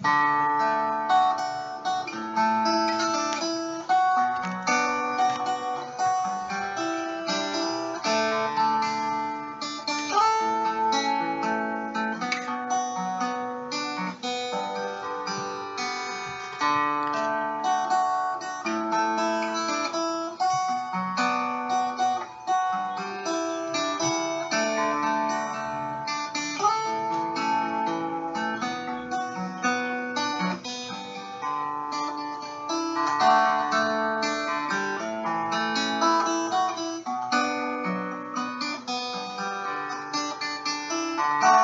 Música Bye.